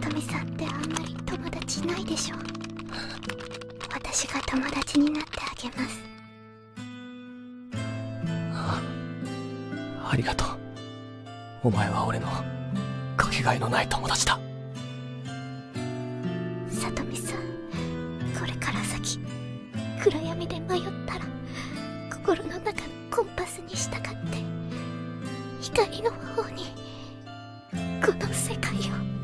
とみさんってあんまり友達いないでしょ。私が友達になってあげます。あありがとう。お前は俺のかけがえのない友達だ。さとみさんこれから先暗闇で迷ったら心の中のコンパスに従って光の方にこの世界を。